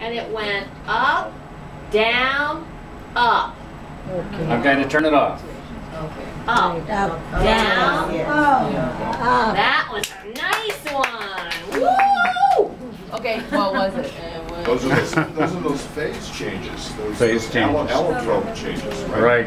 and it went up, down, up, I'm going to turn it off. up, Up, down. up. That was a nice one. Woo! Okay, what was it? Those are those, those are those phase changes, those. Phase those changes. Allotrope changes. Right.